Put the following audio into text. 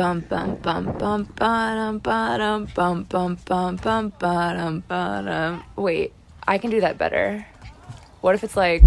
bum bum bum bum bum bum bum bum bum bum bum bum. Wait, I can do that better. What if it's like?